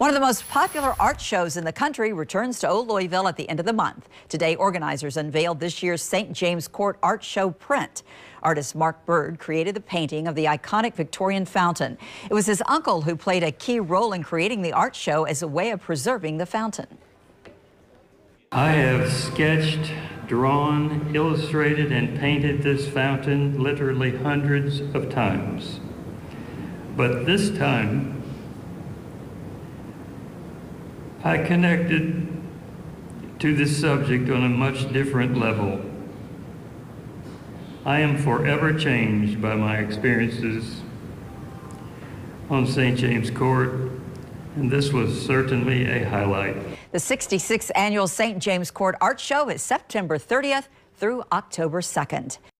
One of the most popular art shows in the country returns to Old Louisville at the end of the month. Today, organizers unveiled this year's St. James Court Art Show print. Artist Mark Bird created the painting of the iconic Victorian fountain. It was his uncle who played a key role in creating the art show as a way of preserving the fountain. I have sketched, drawn, illustrated, and painted this fountain literally hundreds of times. But this time, I connected to this subject on a much different level. I am forever changed by my experiences on St. James Court, and this was certainly a highlight. The 66th annual St. James Court Art Show is September 30th through October 2nd.